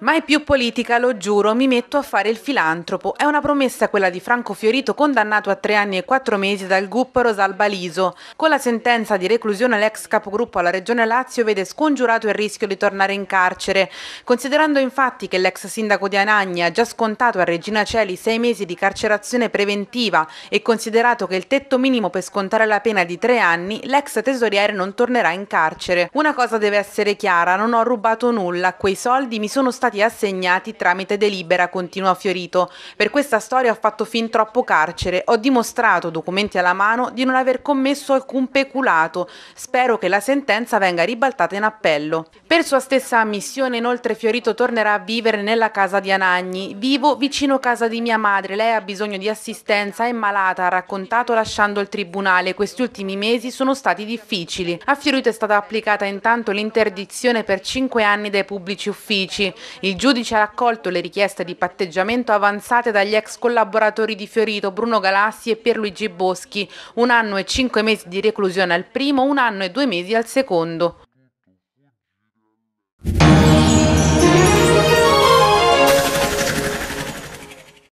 Mai più politica, lo giuro, mi metto a fare il filantropo. È una promessa quella di Franco Fiorito, condannato a tre anni e quattro mesi dal GUP Rosalba Liso. Con la sentenza di reclusione l'ex capogruppo alla Regione Lazio vede scongiurato il rischio di tornare in carcere. Considerando infatti che l'ex sindaco di Anagni ha già scontato a Regina Celi sei mesi di carcerazione preventiva e considerato che il tetto minimo per scontare la pena è di tre anni, l'ex tesoriere non tornerà in carcere. Una cosa deve essere chiara, non ho rubato nulla, quei soldi mi sono stati stati assegnati tramite delibera, continua Fiorito. Per questa storia ho fatto fin troppo carcere, ho dimostrato, documenti alla mano, di non aver commesso alcun peculato. Spero che la sentenza venga ribaltata in appello. Per sua stessa ammissione, inoltre, Fiorito tornerà a vivere nella casa di Anagni. Vivo vicino casa di mia madre, lei ha bisogno di assistenza, è malata, ha raccontato lasciando il tribunale. Questi ultimi mesi sono stati difficili. A Fiorito è stata applicata intanto l'interdizione per cinque anni dai pubblici uffici. Il giudice ha accolto le richieste di patteggiamento avanzate dagli ex collaboratori di Fiorito, Bruno Galassi e Pierluigi Boschi, un anno e cinque mesi di reclusione al primo, un anno e due mesi al secondo.